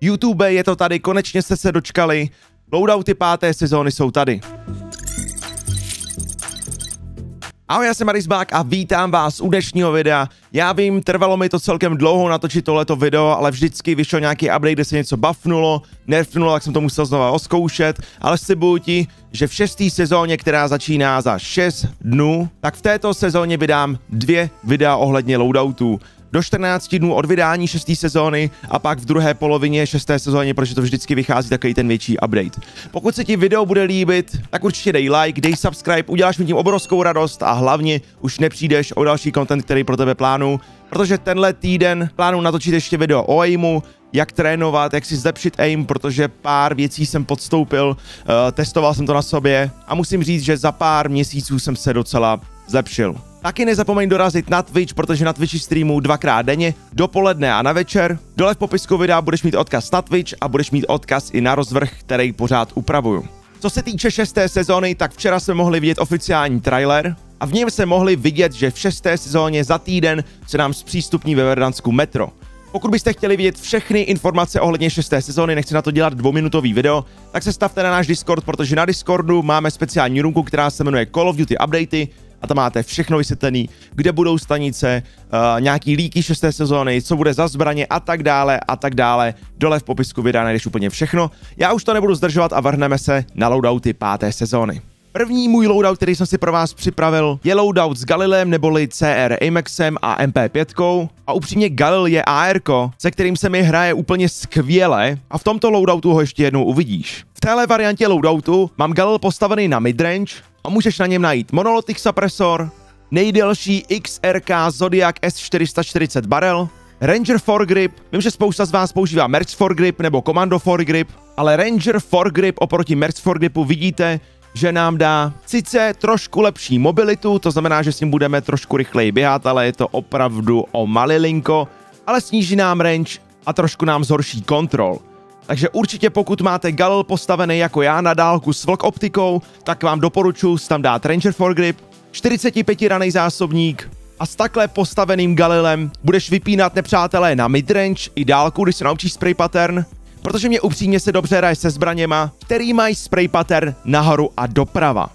YouTube, je to tady, konečně jste se dočkali. Loadouty páté sezóny jsou tady. Ahoj, já jsem Marisbák a vítám vás u dnešního videa. Já vím, trvalo mi to celkem dlouho natočit tohleto video, ale vždycky vyšel nějaký update, kde se něco buffnulo, nerfnulo, tak jsem to musel znova oskoušet, ale slibuju ti, že v šesté sezóně, která začíná za 6 dnů, tak v této sezóně vydám dvě videa ohledně loadoutů do 14 dnů od vydání 6. sezóny a pak v druhé polovině 6. sezóny, protože to vždycky vychází takový ten větší update. Pokud se ti video bude líbit, tak určitě dej like, dej subscribe, uděláš mi tím obrovskou radost a hlavně už nepřijdeš o další content, který pro tebe plánu, protože tenhle týden plánu natočit ještě video o aimu, jak trénovat, jak si zlepšit aim, protože pár věcí jsem podstoupil, uh, testoval jsem to na sobě a musím říct, že za pár měsíců jsem se docela zlepšil. Taky nezapomeň dorazit na Twitch, protože na Twitchi streamu dvakrát denně, dopoledne a na večer. Dole v popisku videa budeš mít odkaz na Twitch a budeš mít odkaz i na rozvrh, který pořád upravuju. Co se týče šesté sezóny, tak včera jsme mohli vidět oficiální trailer a v něm se mohli vidět, že v šesté sezóně za týden se nám zpřístupní ve Verdansku metro. Pokud byste chtěli vidět všechny informace ohledně šesté sezóny, nechci na to dělat dvouminutový video, tak se stavte na náš Discord, protože na Discordu máme speciální runku, která se jmenuje Call of Duty Updaty a tam máte všechno vysvětlené, kde budou stanice, uh, nějaký líky šesté sezóny, co bude za zbraně a tak dále a tak dále. Dole v popisku videa najdeš úplně všechno. Já už to nebudu zdržovat a vrhneme se na loadouty páté sezóny. První můj loadout, který jsem si pro vás připravil, je loadout s Galilem neboli CR Amexem a MP5. A upřímně Galil je AR, se kterým se mi hraje úplně skvěle a v tomto loadoutu ho ještě jednou uvidíš. V téhle variantě loadoutu mám Galil postavený na midrange, a můžeš na něm najít Monolithic Suppressor, nejdelší XRK Zodiac S440 barrel, Ranger Foregrip, vím, že spousta z vás používá Merc Foregrip nebo Commando Foregrip, ale Ranger Foregrip oproti Merc Foregripu vidíte, že nám dá sice trošku lepší mobilitu, to znamená, že s ním budeme trošku rychleji běhat, ale je to opravdu o malilinko, ale sníží nám range a trošku nám zhorší kontrol. Takže určitě pokud máte Galil postavený jako já na dálku s vlk optikou, tak vám doporučuji tam dát Ranger Foregrip, 45 raný zásobník a s takhle postaveným Galilem budeš vypínat nepřátelé na midrange i dálku, když se naučíš spray pattern, protože mě upřímně se dobře hraje se zbraněma, který mají spray pattern nahoru a doprava.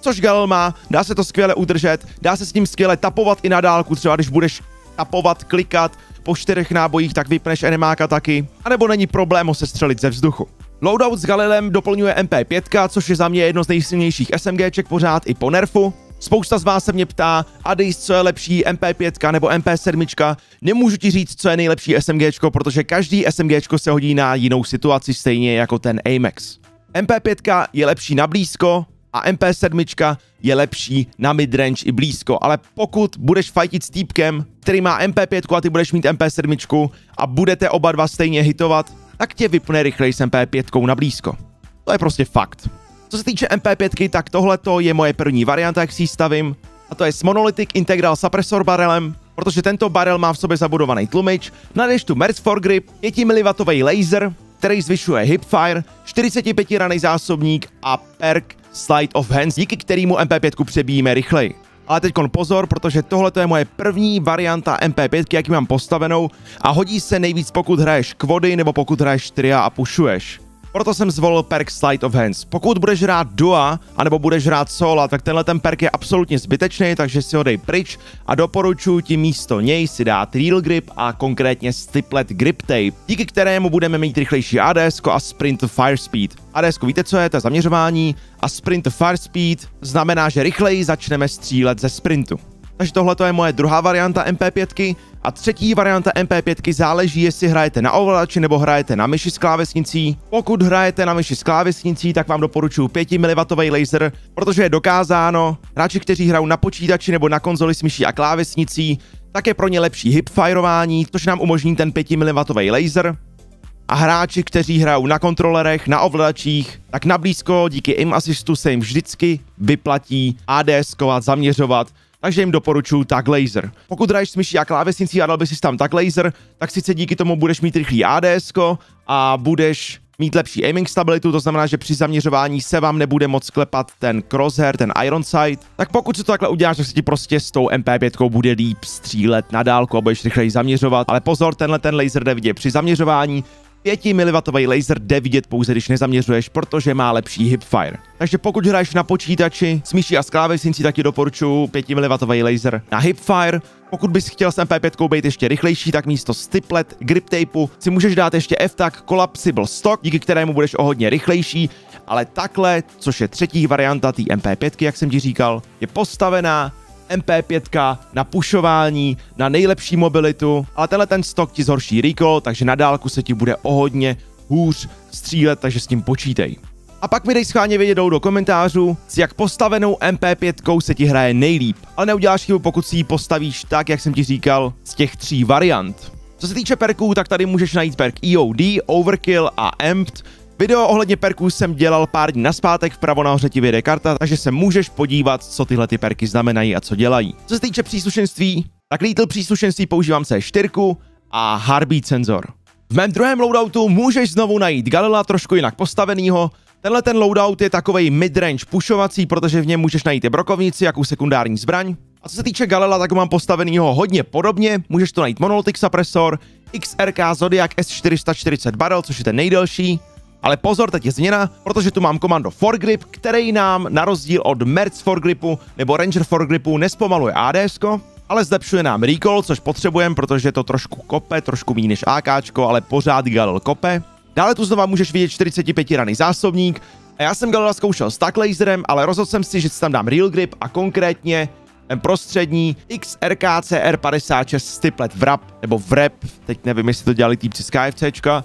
Což Galil má, dá se to skvěle udržet, dá se s ním skvěle tapovat i na dálku, třeba když budeš tapovat, klikat, po čtyřech nábojích tak vypneš enemáka taky, anebo není problém ho sestřelit ze vzduchu. Loadout s Galilem doplňuje MP5, což je za mě jedno z nejsilnějších SMGček pořád i po nerfu. Spousta z vás se mě ptá, Adis, co je lepší, MP5 nebo MP7. Nemůžu ti říct, co je nejlepší SMGčko, protože každý SMGčko se hodí na jinou situaci stejně jako ten Amex. MP5 je lepší na blízko, a MP7 je lepší na midrange i blízko, ale pokud budeš fightit s týpkem, který má MP5 a ty budeš mít MP7 a budete oba dva stejně hitovat, tak tě vypne rychleji s MP5 na blízko. To je prostě fakt. Co se týče MP5, tak tohle je moje první varianta, jak si stavím, a to je s Monolithic Integral Suppressor barelem, protože tento barel má v sobě zabudovaný tlumič, nadeš tu Merc Foregrip, 5 mW laser, který zvyšuje hipfire, 45 raný zásobník a perk Slide of Hands, díky kterému MP5 přebíjíme rychleji. Ale teď pozor, protože tohle je moje první varianta MP5, jaký mám postavenou a hodí se nejvíc pokud hraješ kvody nebo pokud hraješ tria a pušuješ. Proto jsem zvolil perk Slide of Hands. Pokud budeš hrát Dua, anebo budeš hrát Sola, tak tenhle ten perk je absolutně zbytečný, takže si ho dej pryč a doporučuji ti místo něj si dát Real Grip a konkrétně Stiplet Grip Tape, díky kterému budeme mít rychlejší ADS a Sprint to Fire Speed. ADS víte co je, to zaměřování a Sprint to Fire Speed znamená, že rychleji začneme střílet ze sprintu. Takže tohle je moje druhá varianta MP5 a třetí varianta MP5 záleží, jestli hrajete na ovladači nebo hrajete na myši s klávesnicí. Pokud hrajete na myši s klávesnicí, tak vám doporučuji 5 mW laser, protože je dokázáno, hráči, kteří hrajou na počítači nebo na konzoli s myší a klávesnicí, tak je pro ně lepší hipfirování, což nám umožní ten 5 mW laser. A hráči, kteří hrajou na kontrolerech, na ovladačích, tak na blízko díky aim assistu se jim vždycky vyplatí ADS-kovat, zaměřovat, takže jim doporučuji tak laser. Pokud hraješ s myší a klávesnicí a dal bys si tam tak laser, tak sice díky tomu budeš mít rychlý ADS a budeš mít lepší aiming stabilitu, to znamená, že při zaměřování se vám nebude moc klepat ten crosshair, ten iron sight. Tak pokud si to takhle uděláš, tak se ti prostě s tou MP5 bude líp střílet na dálku a budeš rychleji zaměřovat. Ale pozor, tenhle ten laser jde vidět při zaměřování, 5 mW laser jde vidět pouze, když nezaměřuješ, protože má lepší hipfire. Takže pokud hraješ na počítači s myší a s klávesnicí, tak ti doporučuji 5 mW laser na hipfire. Pokud bys chtěl s MP5 být ještě rychlejší, tak místo stiplet grip tapeu si můžeš dát ještě F-tak Collapsible Stock, díky kterému budeš o hodně rychlejší, ale takhle, což je třetí varianta té MP5, jak jsem ti říkal, je postavená MP5 na pušování, na nejlepší mobilitu, ale tenhle ten stok ti zhorší recall, takže na dálku se ti bude o hodně hůř střílet, takže s tím počítej. A pak mi dej schválně vědět do komentářů, s jak postavenou MP5 se ti hraje nejlíp, ale neuděláš chybu, pokud si ji postavíš tak, jak jsem ti říkal, z těch tří variant. Co se týče perků, tak tady můžeš najít perk EOD, Overkill a Amped, Video ohledně perků jsem dělal pár dní naspátek, vpravo nahoře ti vyjde karta, takže se můžeš podívat, co tyhle ty perky znamenají a co dělají. Co se týče příslušenství, tak Lethal příslušenství používám C4 a Heartbeat senzor. V mém druhém loadoutu můžeš znovu najít Galila trošku jinak postavenýho, Tenhle ten loadout je takový midrange pušovací, protože v něm můžeš najít i brokovnici, jakou sekundární zbraň. A co se týče Galela, tak ho mám postavenýho hodně podobně, můžeš to najít Monolithic Suppressor, XRK Zodiac S440 barrel, což je ten nejdelší, ale pozor, teď je změna, protože tu mám komando Foregrip, který nám na rozdíl od Merc Foregripu nebo Ranger Foregripu nespomaluje ADS, ale zlepšuje nám recall, což potřebujeme, protože to trošku kope, trošku méně než AK, ale pořád Galil kope. Dále tu znova můžeš vidět 45 raný zásobník, a já jsem Galila zkoušel s tak laserem, ale rozhodl jsem si, že si tam dám Real Grip a konkrétně ten prostřední XRKCR 56 stiplet vrap, nebo vrep, teď nevím, jestli to dělali týpci z KFCčka,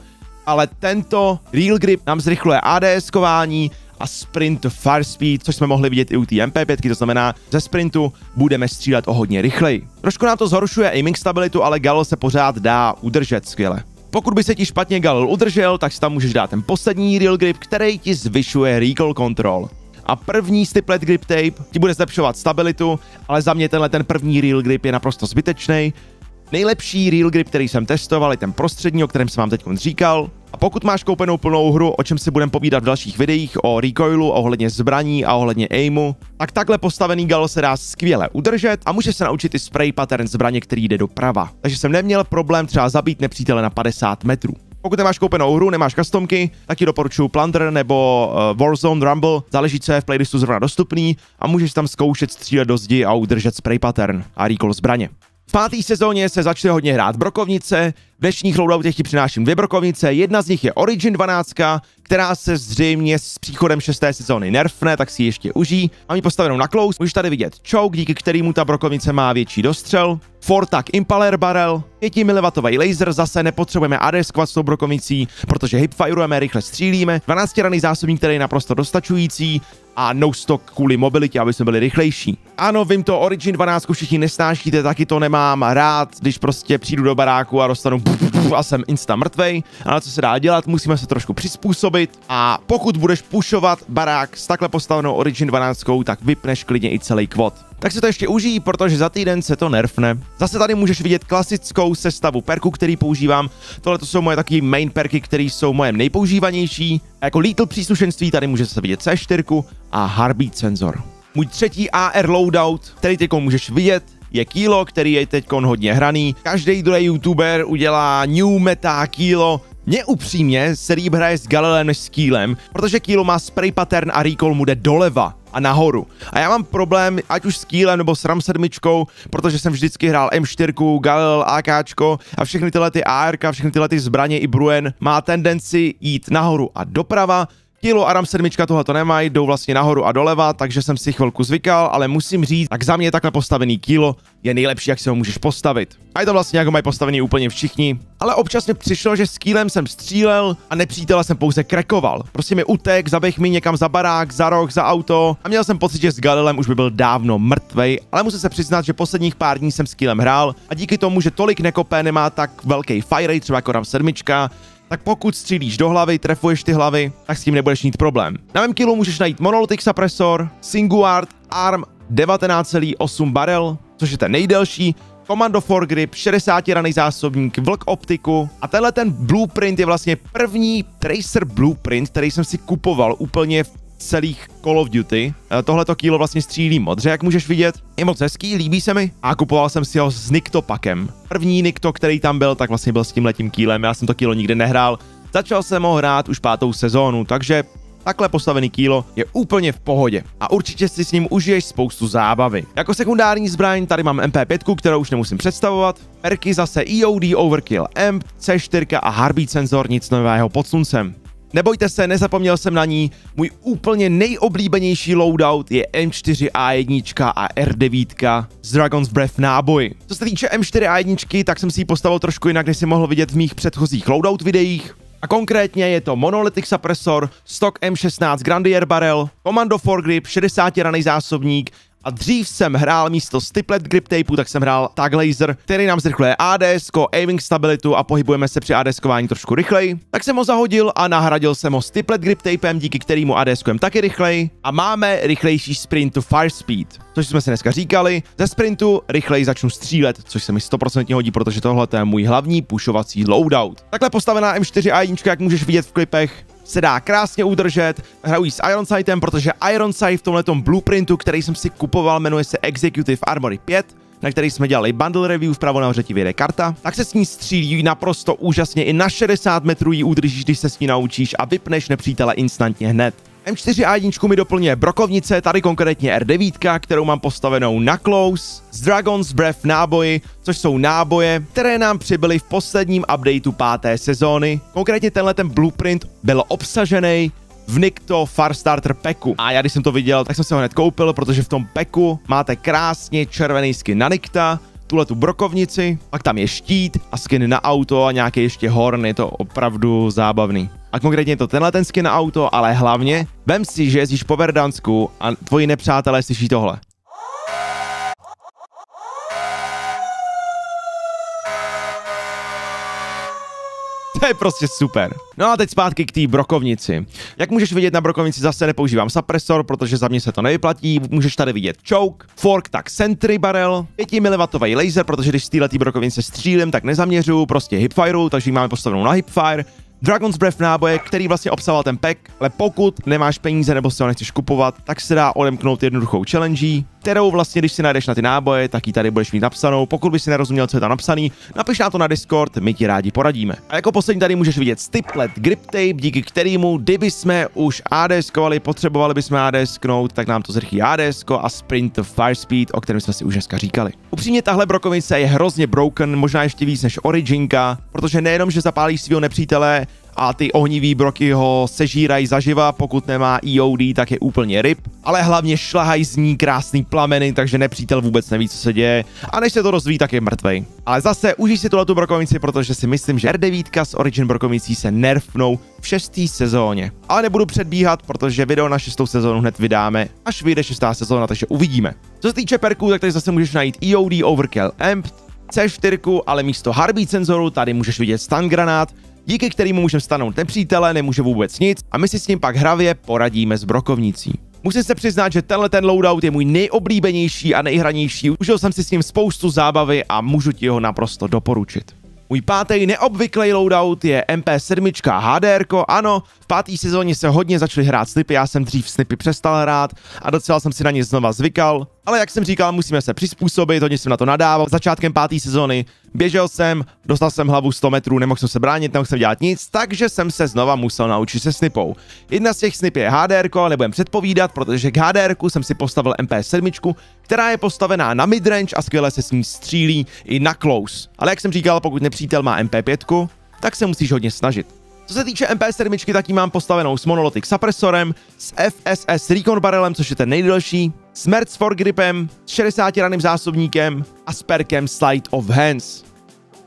ale tento Real Grip nám zrychluje ADS kování a sprint fire speed, což jsme mohli vidět i u té MP5, to znamená, ze sprintu budeme střílet o hodně rychleji. Trošku nám to zhoršuje aiming stabilitu, ale Galil se pořád dá udržet skvěle. Pokud by se ti špatně Galil udržel, tak si tam můžeš dát ten poslední Real Grip, který ti zvyšuje recall control. A první stiplet grip tape ti bude zlepšovat stabilitu, ale za mě tenhle ten první Real Grip je naprosto zbytečný, Nejlepší real grip, který jsem testoval, je ten prostřední, o kterém jsem vám teď říkal. A pokud máš koupenou plnou hru, o čem si budeme povídat v dalších videích, o recoilu, ohledně zbraní a ohledně aimu, tak takhle postavený gal se dá skvěle udržet a může se naučit i spray pattern zbraně, který jde doprava. Takže jsem neměl problém třeba zabít nepřítele na 50 metrů. Pokud nemáš koupenou hru, nemáš customky, tak ti doporučuji Plunder nebo uh, Warzone Rumble, záleží, co je v playlistu zrovna dostupný a můžeš tam zkoušet střílet do zdi a udržet spray pattern a recall zbraně. V páté sezóně se začne hodně hrát brokovnice, v dnešních loadoutech ti přináším dvě brokovnice, jedna z nich je Origin 12, která se zřejmě s příchodem šesté sezóny nerfne, tak si ještě uží. Mám ji postavenou na close, můžeš tady vidět choke, díky kterému ta brokovnice má větší dostřel, Fortak Impaler Barrel, 5 mW laser, zase nepotřebujeme adeskovat s tou brokovnicí, protože hipfireujeme, rychle střílíme, 12 raný zásobník, který je naprosto dostačující, a no stock kvůli mobilitě, aby jsme byli rychlejší. Ano, vím to, Origin 12 všichni nesnášíte, taky to nemám rád, když prostě přijdu do baráku a dostanu a jsem insta mrtvej, ale co se dá dělat, musíme se trošku přizpůsobit a pokud budeš pušovat barák s takhle postavenou Origin 12, tak vypneš klidně i celý kvot. Tak si to ještě užij, protože za týden se to nerfne. Zase tady můžeš vidět klasickou sestavu perku, který používám. Tohle to jsou moje takové main perky, které jsou moje nejpoužívanější. A jako Lethal příslušenství tady můžete se vidět C4 a Heartbeat senzor. Můj třetí AR loadout, který teď můžeš vidět, je Kilo, který je teď hodně hraný. Každý druhý youtuber udělá new meta Kilo, mě upřímně se líp hraje s Galilem než s Kýlem, protože Kýlo má spray pattern a recall mu jde doleva a nahoru. A já mám problém, ať už s Kýlem nebo s RAM 7, protože jsem vždycky hrál M4, Galil, AKčko a všechny tyhle ty ARK, všechny tyhle ty zbraně i Bruen má tendenci jít nahoru a doprava, Kilo Aram 7 tohle to nemají, jdou vlastně nahoru a doleva, takže jsem si chvilku zvykal, ale musím říct, tak za mě takhle postavený kilo je nejlepší, jak si ho můžeš postavit. A je to vlastně jako mají postavený úplně všichni, ale občas mi přišlo, že s kýlem jsem střílel a nepřítele jsem pouze krekoval. Prostě mi utek, zaběh mi někam za barák, za roh, za auto a měl jsem pocit, že s Galilem už by byl dávno mrtvej, ale musím se přiznat, že posledních pár dní jsem s kýlem hrál a díky tomu, že tolik nekopé nemá tak velký fire rate, třeba jako Ram 7, tak pokud střílíš do hlavy, trefuješ ty hlavy, tak s tím nebudeš mít problém. Na mém kilu můžeš najít Monolithic Suppressor, Singuard, ARM 19,8 barel, což je ten nejdelší, Commando Foregrip, 60 raný zásobník, vlk optiku a tenhle ten blueprint je vlastně první Tracer blueprint, který jsem si kupoval úplně v celých Call of Duty. E, tohleto kýlo vlastně střílí modře, jak můžeš vidět. Je moc hezký, líbí se mi a kupoval jsem si ho s Nikto pakem. První Nikto, který tam byl, tak vlastně byl s tím letím kýlem, já jsem to kýlo nikdy nehrál, Začal jsem ho hrát už pátou sezónu, takže Takhle postavený kýlo je úplně v pohodě a určitě si s ním užiješ spoustu zábavy. Jako sekundární zbraň tady mám MP5, kterou už nemusím představovat, perky zase EOD Overkill Amp, C4 a Heartbeat senzor, nic nového pod sluncem. Nebojte se, nezapomněl jsem na ní. Můj úplně nejoblíbenější loadout je M4A1 a R9 z Dragon's Breath náboj. Co se týče M4A1, tak jsem si ji postavil trošku jinak, než si mohl vidět v mých předchozích loadout videích. A konkrétně je to Monolithic Suppressor, Stock M16 Grandier Barrel, Commando Foregrip, 60 raný zásobník, a dřív jsem hrál místo stiplet grip tapeu, tak jsem hrál tag laser, který nám zrychluje ADS, aiming stabilitu a pohybujeme se při ADSkování trošku rychleji. Tak jsem ho zahodil a nahradil jsem ho stiplet grip tapem, díky kterému ADSkujem taky rychleji. A máme rychlejší sprint to fire speed, což jsme si dneska říkali. Ze sprintu rychleji začnu střílet, což se mi 100% hodí, protože tohle je můj hlavní pushovací loadout. Takhle postavená M4A1, jak můžeš vidět v klipech, se dá krásně udržet. Hraju s Iron Sightem, protože Iron Sight v tomhle blueprintu, který jsem si kupoval, jmenuje se Executive Armory 5, na který jsme dělali bundle review, vpravo nahoře ti vyjde karta, tak se s ní střílí naprosto úžasně, i na 60 metrů ji udržíš, když se s ní naučíš a vypneš nepřítele instantně hned. M4A1 mi doplňuje brokovnice, tady konkrétně R9, kterou mám postavenou na close, z Dragon's Breath náboji, což jsou náboje, které nám přibyly v posledním updateu páté sezóny. Konkrétně tenhle ten blueprint byl obsažený v Nikto Farstarter Packu. A já když jsem to viděl, tak jsem se ho hned koupil, protože v tom Packu máte krásně červený skin na Nikta, tuhle tu brokovnici, pak tam je štít a skin na auto a nějaký ještě horn, je to opravdu zábavný. A konkrétně je to tenhle ten skin na auto, ale hlavně, vem si, že jezdíš po Verdansku a tvoji nepřátelé slyší tohle. Je prostě super. No a teď zpátky k té brokovnici. Jak můžeš vidět na brokovnici zase nepoužívám suppressor, protože za mě se to nevyplatí. Můžeš tady vidět choke, fork, tak sentry barrel, 5 mm laser, protože když z této brokovnice střílím, tak nezaměřu, prostě hipfire, takže ji máme postavenou na hipfire. Dragon's Breath náboje, který vlastně obsahoval ten pack, ale pokud nemáš peníze nebo si ho nechceš kupovat, tak se dá odemknout jednoduchou challenge, kterou vlastně, když si najdeš na ty náboje, tak ji tady budeš mít napsanou. Pokud bys si nerozuměl, co je tam napsaný, napiš na to na Discord, my ti rádi poradíme. A jako poslední tady můžeš vidět stiplet grip tape, díky kterému, kdyby jsme už ADSkovali, potřebovali bychom ADSknout, tak nám to zrychlí ADS a sprint to fire speed, o kterém jsme si už dneska říkali. Upřímně tahle brokovice je hrozně broken, možná ještě víc než Originka, protože nejenom, že zapálí svého nepřítele, a ty ohnivý broky ho sežírají zaživa, pokud nemá EOD, tak je úplně ryb, ale hlavně šlahají z ní krásný plameny, takže nepřítel vůbec neví, co se děje a než se to rozvíjí, tak je mrtvej. Ale zase užij si tuhle tu brokovici, protože si myslím, že R9 s Origin brokovicí se nerfnou v šestý sezóně. Ale nebudu předbíhat, protože video na šestou sezónu hned vydáme, až vyjde šestá sezóna, takže uvidíme. Co se týče perků, tak tady zase můžeš najít EOD Overkill Amp, C4, ale místo Heartbeat senzoru tady můžeš vidět stun granát, díky kterému můžeme stanout nepřítele, nemůže vůbec nic a my si s ním pak hravě poradíme s brokovnicí. Musím se přiznat, že tenhle ten loadout je můj nejoblíbenější a nejhranější. Užil jsem si s ním spoustu zábavy a můžu ti ho naprosto doporučit. Můj pátý neobvyklý loadout je MP7 HDR. Ano, v páté sezóně se hodně začaly hrát snipy, já jsem dřív snipy přestal hrát a docela jsem si na ně znova zvykal. Ale jak jsem říkal, musíme se přizpůsobit, hodně jsem na to nadával. Začátkem páté sezóny běžel jsem, dostal jsem hlavu 100 metrů, nemohl jsem se bránit, nemohl jsem dělat nic, takže jsem se znova musel naučit se snipou. Jedna z těch snip je HDR, ale nebudem předpovídat, protože k HDR jsem si postavil MP7, která je postavená na midrange a skvěle se s ní střílí i na close. Ale jak jsem říkal, pokud nepřítel má MP5, tak se musíš hodně snažit. Co se týče MP7, tak ji mám postavenou s Monolithic Suppressorem, s FSS Recon barrelem, což je ten nejdelší, s Merc for gripem, s 60 raným zásobníkem a s perkem Slide of Hands.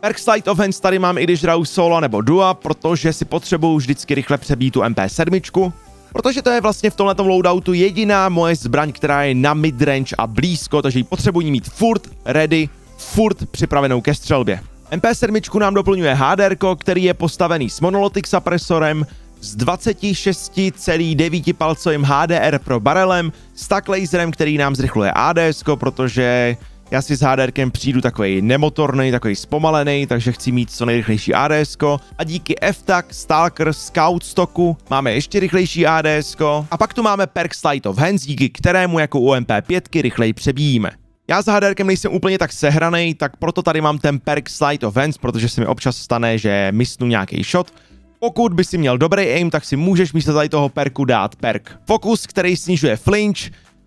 Perk Slide of Hands tady mám i když hraju solo nebo dua, protože si potřebuju vždycky rychle přebít tu MP7, protože to je vlastně v tomhle loadoutu jediná moje zbraň, která je na midrange a blízko, takže ji potřebuji mít furt ready, furt připravenou ke střelbě. MP7 nám doplňuje HDR, který je postavený s Monolithic suppressorem, s 26,9 palcovým HDR pro barelem, s tak laserem, který nám zrychluje ADS, protože já si s HDRkem přijdu takový nemotorný, takový zpomalený, takže chci mít co nejrychlejší ADS. A díky FTAC, Stalker, Scout stocku máme ještě rychlejší ADS. A pak tu máme perk Slide of Hands, díky kterému jako u MP5 rychleji přebíjíme. Já s HDRkem nejsem úplně tak sehraný, tak proto tady mám ten perk Slide of Hands, protože se mi občas stane, že misnu nějaký shot. Pokud by si měl dobrý aim, tak si můžeš místo tady toho perku dát perk Focus, který snižuje flinch,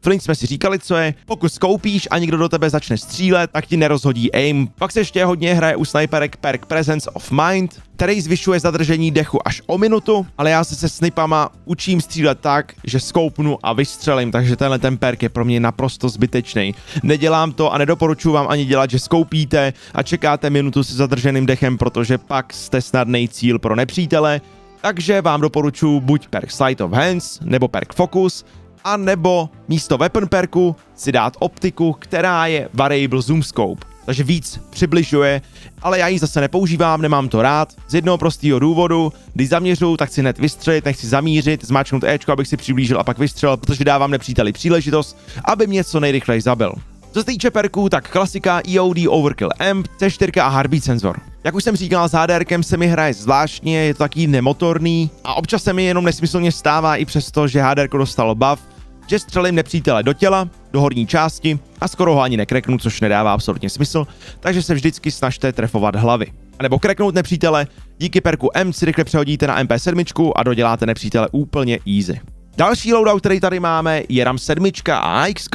Flint jsme si říkali, co je. Pokud skoupíš a někdo do tebe začne střílet, tak ti nerozhodí aim. Pak se ještě hodně hraje u sniperek perk Presence of Mind, který zvyšuje zadržení dechu až o minutu, ale já se se snipama učím střílet tak, že skoupnu a vystřelím, takže tenhle ten perk je pro mě naprosto zbytečný. Nedělám to a nedoporučuji vám ani dělat, že skoupíte a čekáte minutu se zadrženým dechem, protože pak jste snadný cíl pro nepřítele, takže vám doporučuji buď perk Sight of Hands nebo perk Focus, a nebo místo weapon perku si dát optiku, která je variable zoom scope, takže víc přibližuje, ale já ji zase nepoužívám, nemám to rád, z jednoho prostého důvodu, když zaměřu, tak chci hned vystřelit, nechci zamířit, zmáčknout Ečko, abych si přiblížil a pak vystřelil, protože dávám nepříteli příležitost, aby mě co nejrychleji zabil. Co se týče perků, tak klasika EOD Overkill Amp, C4 a Heartbeat senzor. Jak už jsem říkal, s HDRkem se mi hraje zvláštně, je to taký nemotorný a občas se mi jenom nesmyslně stává i přesto, že HDR dostalo buff, že střelím nepřítele do těla, do horní části a skoro ho ani nekreknu, což nedává absolutně smysl, takže se vždycky snažte trefovat hlavy. A nebo kreknout nepřítele, díky perku M si rychle přehodíte na MP7 a doděláte nepřítele úplně easy. Další loadout, který tady máme, je RAM 7 a AX.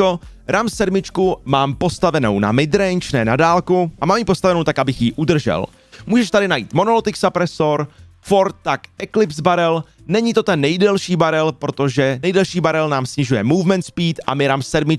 RAM 7 mám postavenou na midrange, ne na dálku, a mám ji postavenou tak, abych ji udržel. Můžeš tady najít Monolithic Suppressor, Ford, tak Eclipse Barrel, Není to ten nejdelší barel, protože nejdelší barel nám snižuje movement speed a my RAM 7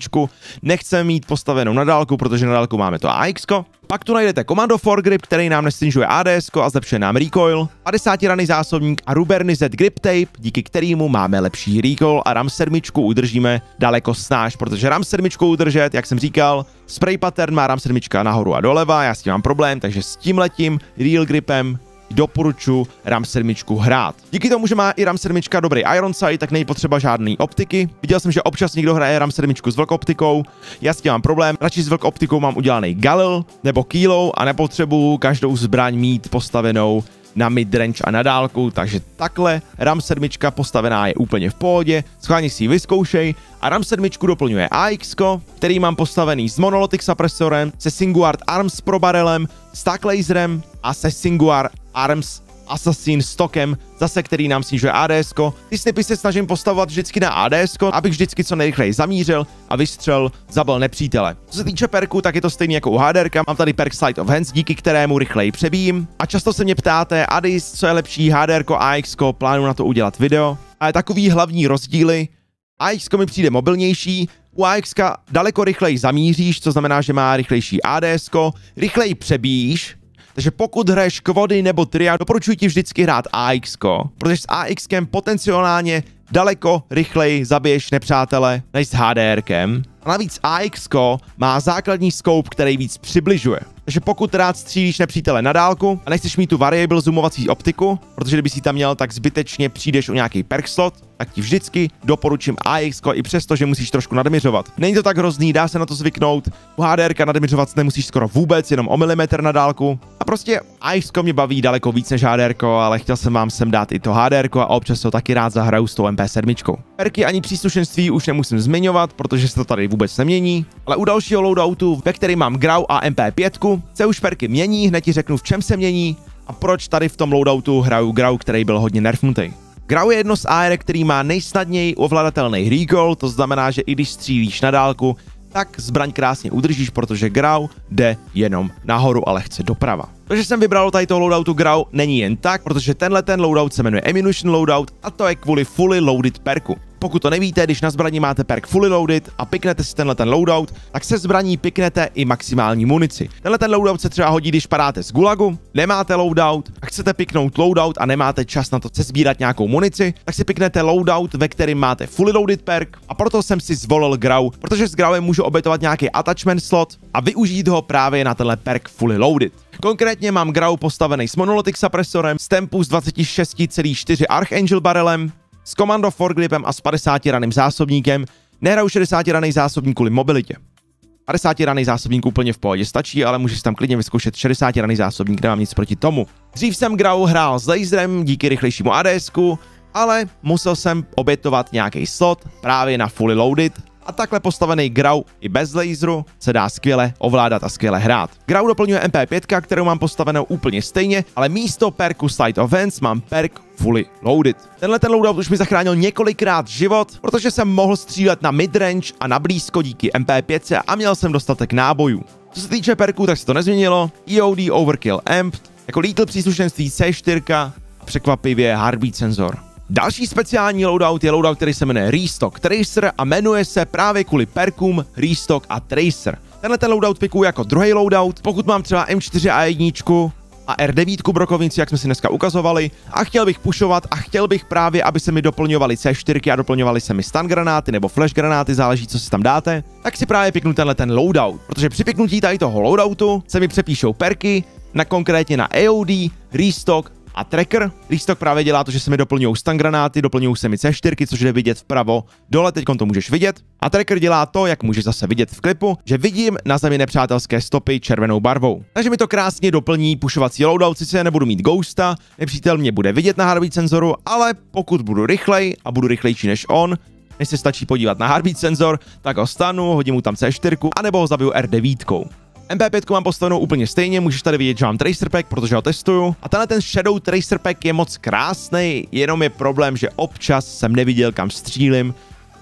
nechceme mít postavenou na dálku, protože na dálku máme to AX. Pak tu najdete Commando Foregrip, který nám nesnižuje ADS a zlepšuje nám recoil, 50 raný zásobník a Ruberny Z Grip Tape, díky kterému máme lepší recoil a RAM 7 udržíme daleko snáš, protože RAM 7 udržet, jak jsem říkal, spray pattern má RAM 7 nahoru a doleva, já s tím mám problém, takže s tím letím, real gripem, doporučuji RAM 7 hrát. Díky tomu, že má i RAM 7 dobrý Iron Sight, tak není potřeba žádný optiky. Viděl jsem, že občas někdo hraje RAM 7 s optikou. Já s tím mám problém, radši s optikou mám udělaný Galil nebo Kilo a nepotřebuju každou zbraň mít postavenou na midrange a na dálku, takže takhle RAM 7 postavená je úplně v pohodě, schválně si ji vyzkoušej a RAM 7 doplňuje AX, který mám postavený s Monolithic suppressorem, se Singuard Arms Pro barelem, Stack Laserem a se Singuar Arms Assassin stokem, zase který nám snižuje ADS. Ty snipy se snažím postavovat vždycky na ADS, abych vždycky co nejrychleji zamířil a vystřel, zabil nepřítele. Co se týče perku, tak je to stejný jako u HDR, mám tady perk Sight of Hands, díky kterému rychleji přebijím. A často se mě ptáte, Adis, co je lepší HDR, AX, plánuju na to udělat video. A takový hlavní rozdíly, AX mi přijde mobilnější, u AX daleko rychleji zamíříš, co znamená, že má rychlejší ADS, rychleji přebíjíš, takže pokud hraješ kvody nebo tria, doporučuji ti vždycky hrát AX, protože s AX potenciálně daleko rychleji zabiješ nepřátele než s HDRkem. A navíc AX má základní scope, který víc přibližuje. Takže pokud rád střílíš nepřítele na dálku a nechceš mít tu variable zoomovací optiku, protože kdyby si tam měl, tak zbytečně přijdeš o nějaký perk slot, tak ti vždycky doporučím AX i přesto, že musíš trošku nadměřovat. Není to tak hrozný, dá se na to zvyknout. U HDR nadměřovat nemusíš skoro vůbec, jenom o milimetr na dálku. A prostě AX mě baví daleko víc než HDR, ale chtěl jsem vám sem dát i to HDR a občas to taky rád zahraju s tou MP7. Perky ani příslušenství už nemusím zmiňovat, protože se to tady vůbec nemění, ale u dalšího loadoutu, ve kterém mám Grau a MP5, se už perky mění, hned ti řeknu v čem se mění a proč tady v tom loadoutu hraju Grau, který byl hodně nerfnutý. Grau je jedno z AR, který má nejsnadněji ovladatelný recoil, to znamená, že i když střílíš na dálku, tak zbraň krásně udržíš, protože Grau jde jenom nahoru a lehce doprava. To, že jsem vybral tady toho loadoutu Grau, není jen tak, protože tenhle ten loadout se jmenuje Ammunition Loadout a to je kvůli fully loaded perku. Pokud to nevíte, když na zbraní máte perk fully loaded a piknete si tenhle ten loadout, tak se zbraní piknete i maximální munici. Tenhle ten loadout se třeba hodí, když padáte z gulagu, nemáte loadout a chcete piknout loadout a nemáte čas na to se sbírat nějakou munici, tak si piknete loadout, ve kterém máte fully loaded perk a proto jsem si zvolil Grau, protože s Grauem můžu obětovat nějaký attachment slot a využít ho právě na tenhle perk fully loaded. Konkrétně mám Grau postavený s Monolithic suppressorem, s Tempus 26,4 Archangel barelem, s Commando Forgripem a s 50 raným zásobníkem. Nehraju 60 raný zásobník kvůli mobilitě. 50 raný zásobník úplně v pohodě stačí, ale můžeš tam klidně vyzkoušet 60 raný zásobník, nemám nic proti tomu. Dřív jsem Grau hrál s laserem díky rychlejšímu ADS, ale musel jsem obětovat nějaký slot právě na fully loaded a takhle postavený Grau i bez laseru se dá skvěle ovládat a skvěle hrát. Grau doplňuje MP5, kterou mám postavenou úplně stejně, ale místo perku Slight Offense mám perk fully loaded. Tenhle ten loadout už mi zachránil několikrát život, protože jsem mohl střílet na midrange a na blízko díky MP5 a měl jsem dostatek nábojů. Co se týče perků, tak se to nezměnilo. EOD Overkill Amped, jako lítl příslušenství C4 a překvapivě Heartbeat senzor. Další speciální loadout je loadout, který se jmenuje Restock Tracer a jmenuje se právě kvůli perkům Restock a Tracer. Tenhle ten loadout pikuju jako druhý loadout, pokud mám třeba M4 a 1 a R9 brokovnici, jak jsme si dneska ukazovali, a chtěl bych pušovat a chtěl bych právě, aby se mi doplňovaly C4 a doplňovaly se mi stun granáty nebo flash granáty, záleží, co si tam dáte, tak si právě piknu tenhle ten loadout, protože při piknutí tady toho loadoutu se mi přepíšou perky, na konkrétně na AOD, Restock a tracker. Restock právě dělá to, že se mi doplňují stun granáty, doplňují se mi C4, což jde vidět vpravo dole, teď to můžeš vidět. A tracker dělá to, jak můžeš zase vidět v klipu, že vidím na zemi nepřátelské stopy červenou barvou. Takže mi to krásně doplní pušovací loadout, sice nebudu mít ghosta, nepřítel mě bude vidět na heartbeat senzoru, ale pokud budu rychlej a budu rychlejší než on, než se stačí podívat na heartbeat senzor, tak ho stanu, hodím mu tam C4, anebo ho zabiju R9. MP5 mám postavenou úplně stejně, můžeš tady vidět, že mám Tracer Pack, protože ho testuju. A tenhle ten Shadow Tracer Pack je moc krásný, jenom je problém, že občas jsem neviděl, kam střílim,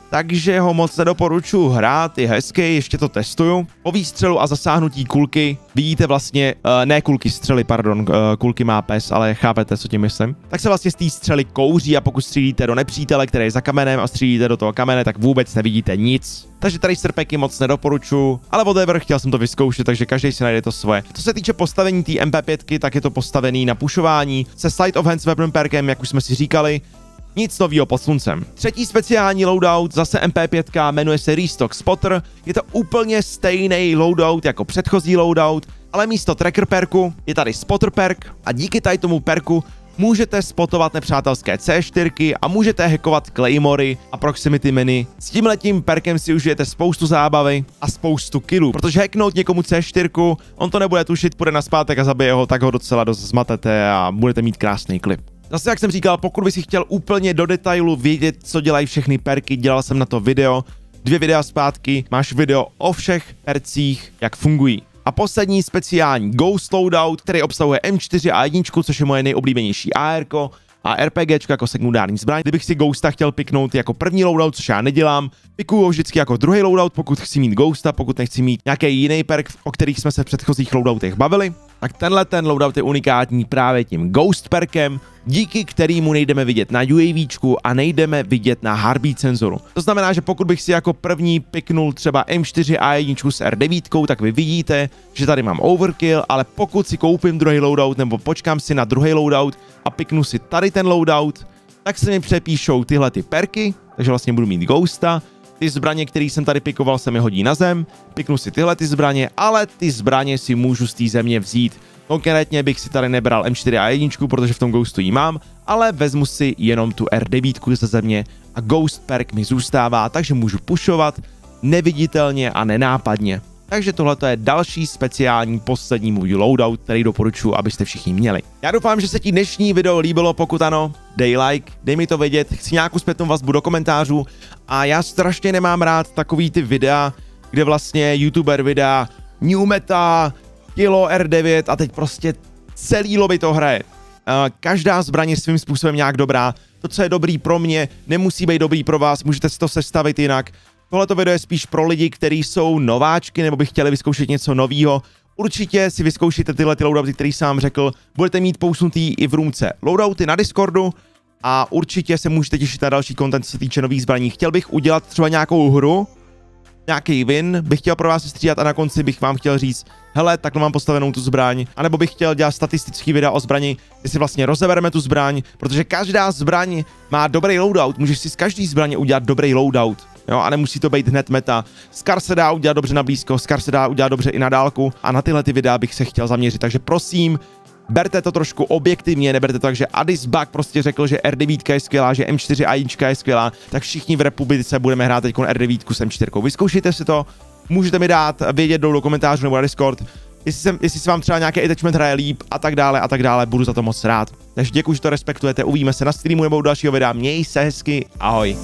takže ho moc nedoporučuji hrát, je hezký, ještě to testuju. Po výstřelu a zasáhnutí kulky vidíte vlastně, uh, ne kulky, střely, pardon, uh, kulky má pes, ale chápete, co tím myslím. Tak se vlastně z té střely kouří a pokud střílíte do nepřítele, který je za kamenem a střílíte do toho kamene, tak vůbec nevidíte nic. Takže tady srpeky moc nedoporučuji, ale whatever, chtěl jsem to vyzkoušet, takže každý si najde to svoje. Co se týče postavení té MP5, tak je to postavený na pušování se Side of Hands Weapon perkem, jak už jsme si říkali, nic nového pod sluncem. Třetí speciální loadout, zase MP5, jmenuje se Restock Spotter. Je to úplně stejný loadout jako předchozí loadout, ale místo tracker perku je tady spotter perk a díky tady tomu perku můžete spotovat nepřátelské C4 a můžete hackovat Claymory a proximity mini. S tímhletím perkem si užijete spoustu zábavy a spoustu killů, protože hacknout někomu C4, on to nebude tušit, půjde na zpátek a zabije ho, tak ho docela dost zmatete a budete mít krásný klip. Zase jak jsem říkal, pokud bys chtěl úplně do detailu vědět, co dělají všechny perky, dělal jsem na to video, dvě videa zpátky, máš video o všech percích, jak fungují. A poslední speciální Ghost Loadout, který obsahuje M4 a 1, což je moje nejoblíbenější AR, a RPG jako sekundární zbraň. Kdybych si Ghosta chtěl piknout jako první loadout, což já nedělám, pikuju ho vždycky jako druhý loadout, pokud chci mít Ghosta, pokud nechci mít nějaký jiný perk, o kterých jsme se v předchozích loadoutech bavili tak tenhle ten loadout je unikátní právě tím Ghost perkem, díky kterému nejdeme vidět na UAVčku a nejdeme vidět na heartbeat senzoru. To znamená, že pokud bych si jako první piknul třeba M4 a 1 s R9, tak vy vidíte, že tady mám overkill, ale pokud si koupím druhý loadout nebo počkám si na druhý loadout a piknu si tady ten loadout, tak se mi přepíšou tyhle ty perky, takže vlastně budu mít Ghosta, ty zbraně, které jsem tady pikoval, se mi hodí na zem, piknu si tyhle ty zbraně, ale ty zbraně si můžu z té země vzít. Konkrétně bych si tady nebral M4 a 1, protože v tom Ghostu ji mám, ale vezmu si jenom tu R9 ze země a Ghost perk mi zůstává, takže můžu pušovat neviditelně a nenápadně. Takže tohle je další speciální poslední můj loadout, který doporučuji, abyste všichni měli. Já doufám, že se ti dnešní video líbilo, pokud ano, dej like, dej mi to vědět, chci nějakou zpětnou vazbu do komentářů a já strašně nemám rád takový ty videa, kde vlastně youtuber vydá New Meta, Kilo R9 a teď prostě celý lobby to hraje. Každá zbraň je svým způsobem nějak dobrá. To, co je dobrý pro mě, nemusí být dobrý pro vás, můžete si to sestavit jinak. Tohleto video je spíš pro lidi, kteří jsou nováčky nebo by chtěli vyzkoušet něco nového. Určitě si vyzkoušíte tyhle ty loadouty, který jsem řekl. Budete mít pousnutý i v růmce loadouty na Discordu a určitě se můžete těšit na další content, co se týče nových zbraní. Chtěl bych udělat třeba nějakou hru, nějaký win, bych chtěl pro vás střídat a na konci bych vám chtěl říct, hele, takhle mám postavenou tu zbraň, anebo bych chtěl dělat statistický videa o zbrani, kde si vlastně rozebereme tu zbraň, protože každá zbraň má dobrý loadout, můžeš si z každý zbraně udělat dobrý loadout jo, a nemusí to být hned meta. Scar se dá udělat dobře na blízko, Scar se dá udělat dobře i na dálku a na tyhle ty videa bych se chtěl zaměřit, takže prosím, berte to trošku objektivně, neberte to tak, že Addis Bug prostě řekl, že R9 je skvělá, že M4 a je skvělá, tak všichni v republice budeme hrát teď R9 s M4. Vyzkoušejte si to, můžete mi dát vědět do komentářů nebo na Discord, jestli, jsem, jestli se vám třeba nějaký attachment hraje líp a tak dále a tak dále, budu za to moc rád. Takže děkuji, že to respektujete, uvidíme se na streamu nebo u dalšího videa, měj se hezky, ahoj.